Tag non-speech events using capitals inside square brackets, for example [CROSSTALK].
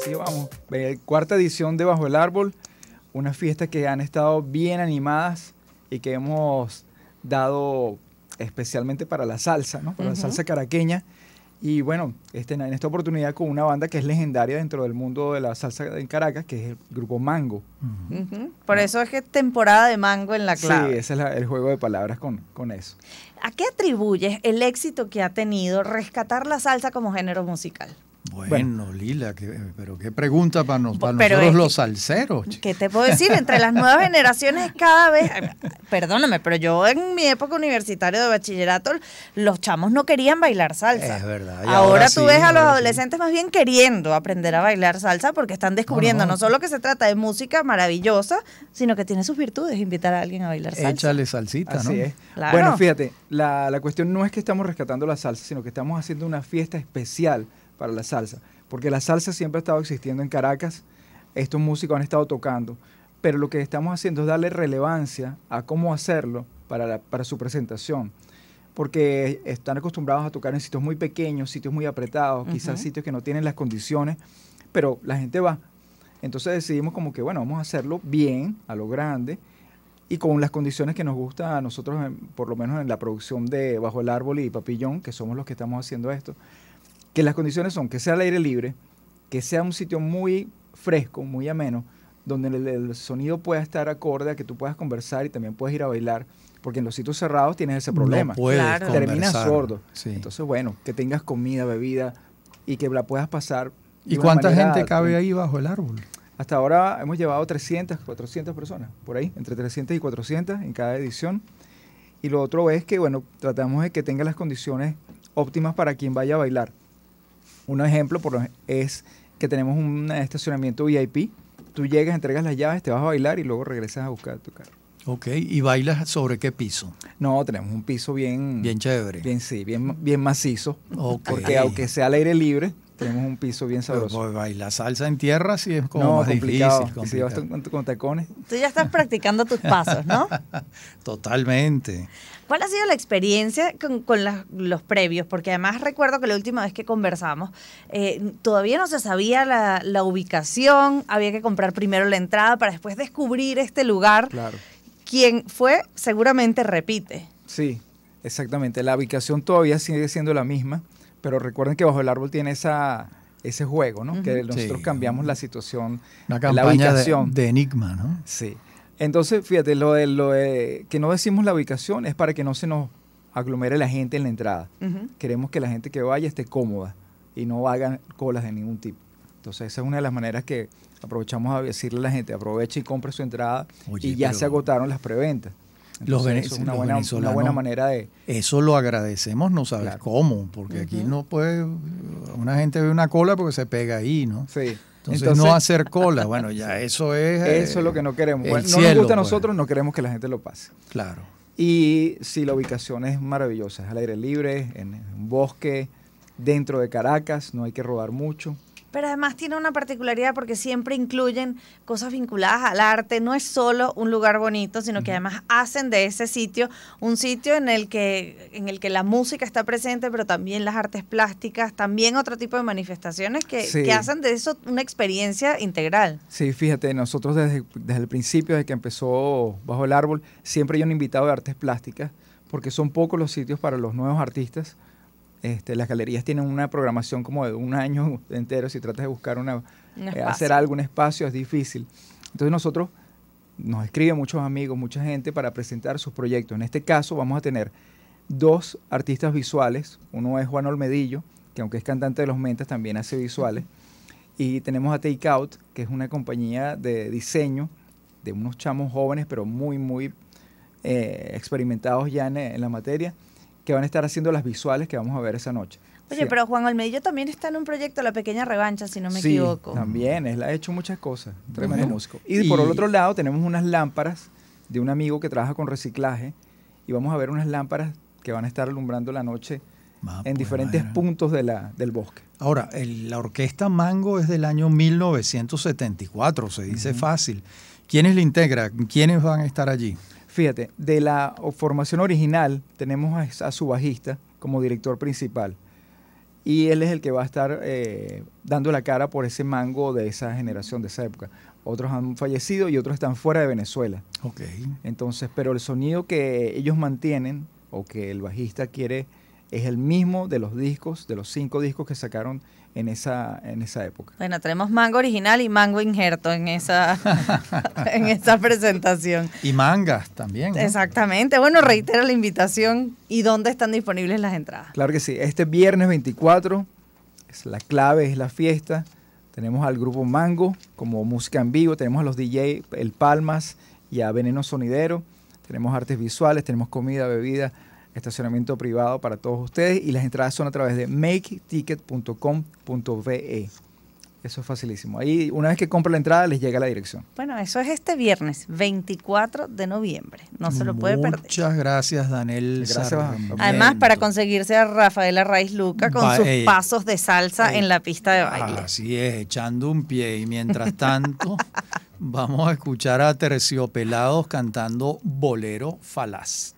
así vamos. Eh, cuarta edición de Bajo el Árbol, una fiesta que han estado bien animadas y que hemos dado especialmente para la salsa, ¿no? Para la salsa caraqueña. Y bueno, este, en esta oportunidad con una banda que es legendaria dentro del mundo de la salsa en Caracas, que es el grupo Mango. Por eso es que es temporada de Mango en la clave. Sí, ese es el juego de palabras con, con eso. ¿A qué atribuyes el éxito que ha tenido rescatar la salsa como género musical? Bueno, Lila, pero qué pregunta para, nosotros los salseros. ¿Qué te puedo decir? Entre las nuevas generaciones cada vez, perdóname, pero yo en mi época universitaria de bachillerato, los chamos no querían bailar salsa. Es verdad. Ahora, tú ves a los adolescentes más bien queriendo aprender a bailar salsa porque están descubriendo no, solo que se trata de música maravillosa, sino que tiene sus virtudes, invitar a alguien a bailar salsa. Échale salsita, Así Es. Bueno, fíjate, la, la cuestión no es que estamos rescatando la salsa, sino que estamos haciendo una fiesta especial para la salsa, porque la salsa siempre ha estado existiendo en Caracas, estos músicos han estado tocando, pero lo que estamos haciendo es darle relevancia a cómo hacerlo para, para su presentación, porque están acostumbrados a tocar en sitios muy pequeños, sitios muy apretados, quizás sitios que no tienen las condiciones, pero la gente va. Entonces decidimos como que, bueno, vamos a hacerlo bien, a lo grande, y con las condiciones que nos gusta a nosotros, por lo menos en la producción de Bajo el Árbol y Papillón, que somos los que estamos haciendo esto que las condiciones son que sea al aire libre, que sea un sitio muy fresco, muy ameno, donde el, sonido pueda estar acorde a que tú puedas conversar y también puedes ir a bailar, porque en los sitios cerrados tienes ese problema. No puedes Terminas sordo. Entonces, bueno, que tengas comida, bebida y que la puedas pasar. ¿Y cuánta gente cabe ahí bajo el árbol? Hasta ahora hemos llevado 300, 400 personas, por ahí, entre 300 y 400 en cada edición. Y lo otro es que, bueno, tratamos de que tenga las condiciones óptimas para quien vaya a bailar. Un ejemplo por, es que tenemos un estacionamiento VIP. Tú llegas, entregas las llaves, te vas a bailar y luego regresas a buscar tu carro. Ok, ¿y bailas sobre qué piso? No, tenemos un piso bien... Bien chévere. Bien, sí, bien, bien macizo. Porque aunque sea al aire libre, tenemos un piso bien sabroso. Pero bailar salsa en tierra sí es como más difícil. Complicado. Si vas con tacones. Tú ya estás practicando tus pasos, ¿no? [LAUGHS] Totalmente. ¿Cuál ha sido la experiencia con, los previos? Porque además recuerdo que la última vez que conversamos, eh, todavía no se sabía la, ubicación, había que comprar primero la entrada para después descubrir este lugar. Claro. Quien fue seguramente repite. Sí, exactamente. La ubicación todavía sigue siendo la misma, pero recuerden que bajo el árbol tiene esa ese juego, ¿no? Que nosotros cambiamos la situación, Una campaña la ubicación. De, de, enigma, ¿no? Sí. Entonces, fíjate, lo de, lo que no decimos la ubicación es para que no se nos aglomere la gente en la entrada. Queremos que la gente que vaya esté cómoda y no hagan colas de ningún tipo. Entonces, esa es una de las maneras que aprovechamos a decirle a la gente, aproveche y compre su entrada y ya se agotaron las preventas. Los eso es una, buena, una buena manera de... Eso lo agradecemos, no sabes cómo, porque aquí no puede... Una gente ve una cola porque se pega ahí, ¿no? Sí. Entonces, no hacer cola, bueno, ya [LAUGHS] eso es... Eso es lo que no queremos. no nos gusta a pues. nosotros, no queremos que la gente lo pase. Claro. Y si la ubicación es maravillosa, es al aire libre, en un bosque, dentro de Caracas, no hay que rodar mucho. Pero además tiene una particularidad porque siempre incluyen cosas vinculadas al arte. No es solo un lugar bonito, sino que además hacen de ese sitio un sitio en el que en el que la música está presente, pero también las artes plásticas, también otro tipo de manifestaciones que, que hacen de eso una experiencia integral. Sí, fíjate, nosotros desde, desde el principio, desde que empezó Bajo el Árbol, siempre hay un invitado de artes plásticas, porque son pocos los sitios para los nuevos artistas este, las galerías tienen una programación como de un año [LAUGHS] entero. Si tratas de buscar una, eh, hacer algo, un espacio, es difícil. Entonces nosotros nos escriben muchos amigos, mucha gente para presentar sus proyectos. En este caso vamos a tener dos artistas visuales. Uno es Juan Olmedillo, que aunque es cantante de los Mentas, también hace visuales. Y tenemos a Takeout, que es una compañía de diseño de unos chamos jóvenes, pero muy, muy eh, experimentados ya en la materia que van a estar haciendo las visuales que vamos a ver esa noche. Oye, pero Juan Olmedillo también está en un proyecto La Pequeña Revancha, si no me equivoco. También, él ha hecho muchas cosas. Tremendo músico. Y, por el otro lado tenemos unas lámparas de un amigo que trabaja con reciclaje y vamos a ver unas lámparas que van a estar alumbrando la noche ah, en pues, diferentes puntos de la, del bosque. Ahora, la orquesta Mango es del año 1974, se dice fácil. ¿Quiénes la integran? ¿Quiénes van a estar allí? Fíjate, de la formación original tenemos a, su bajista como director principal. y él es el que va a estar eh, dando la cara por ese mango de esa generación, de esa época. Otros han fallecido y otros están fuera de Venezuela. Ok. Entonces, pero el sonido que ellos mantienen o que el bajista quiere es el mismo de los discos, de los cinco discos que sacaron en esa, en esa época. Bueno, tenemos mango original y mango injerto en esa, [LAUGHS] en esa presentación. Y mangas también. ¿no? Exactamente. Bueno, reitero la invitación y dónde están disponibles las entradas. Claro que sí. Este viernes 24, es la clave, es la fiesta. Tenemos al grupo Mango como música en vivo. Tenemos a los DJ El Palmas y a Veneno Sonidero. Tenemos artes visuales, tenemos comida, bebida, estacionamiento privado para todos ustedes. Y las entradas son a través de maketicket.com.ve. Eso es facilísimo. Ahí, una vez que compra la entrada, les llega la dirección. Bueno, eso es este viernes, 24 de noviembre. No se lo puede perder. Muchas gracias, Daniel. Gracias. Además, para conseguirse a Rafaela Raiz Luca con Va- sus ey, pasos de salsa ey. en la pista de baile. Así es, echando un pie. Y mientras tanto, [LAUGHS] vamos a escuchar a Terciopelados cantando Bolero Falaz.